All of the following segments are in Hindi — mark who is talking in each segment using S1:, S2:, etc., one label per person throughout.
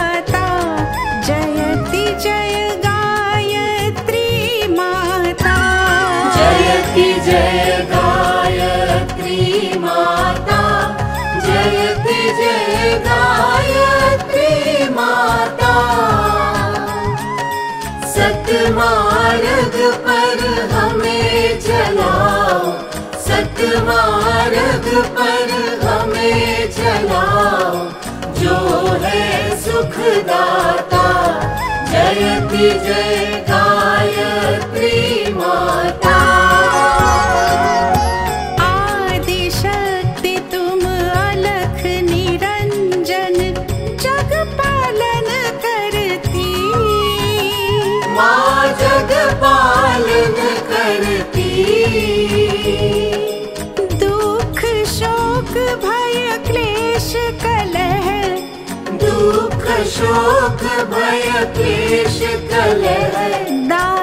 S1: माता
S2: जयति जय दाता जयति
S1: जयकार भय
S2: दा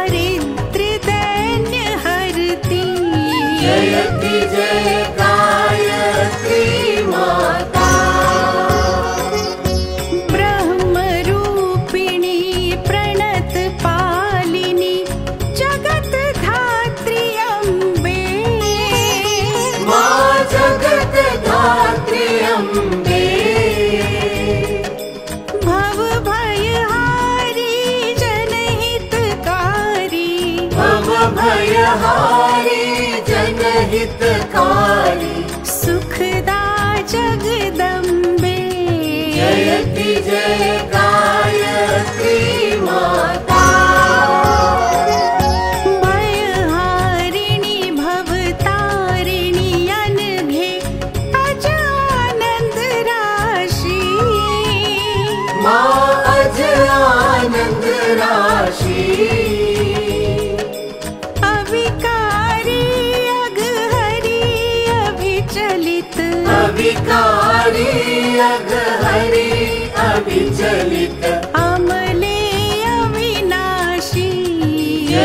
S1: सुखदा जगदम्बे
S2: जयति जय
S1: का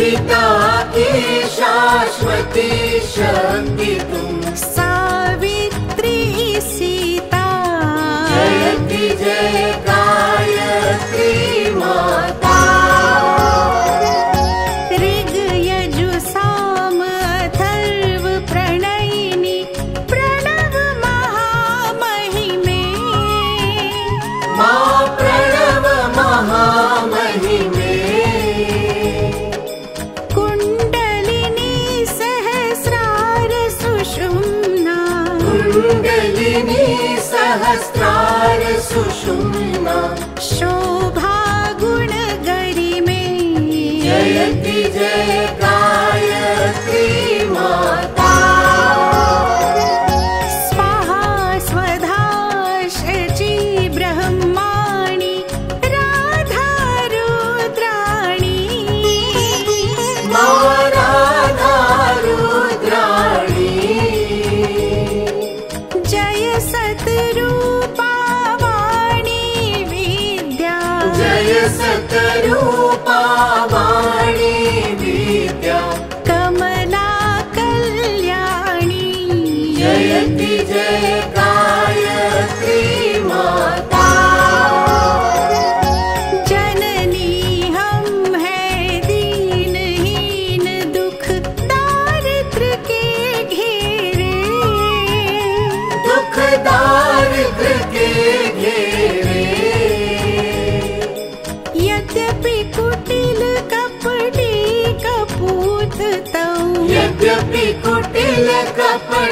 S2: एशाश्वती श गितु
S1: शोभा गुणगरि
S2: मे
S1: यद्यपि कुटिल कपट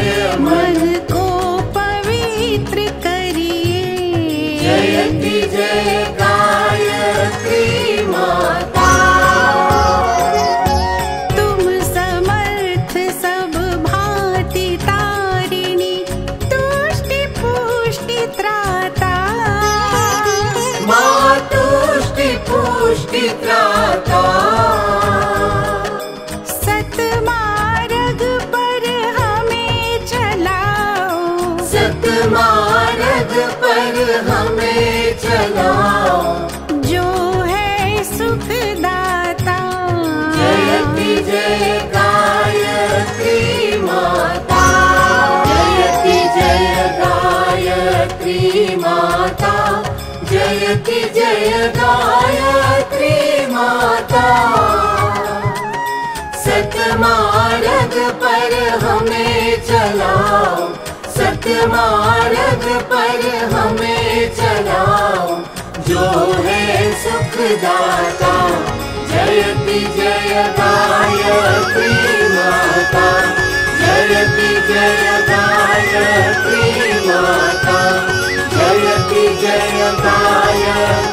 S1: Israel. मार्ग
S2: माता पर हमें चलाओ सतमार्ग पर हमें चलाओ जो है सुखदाता जयति जय गायत्री माता जयति जय गायत्री माता जयति जय गायत्री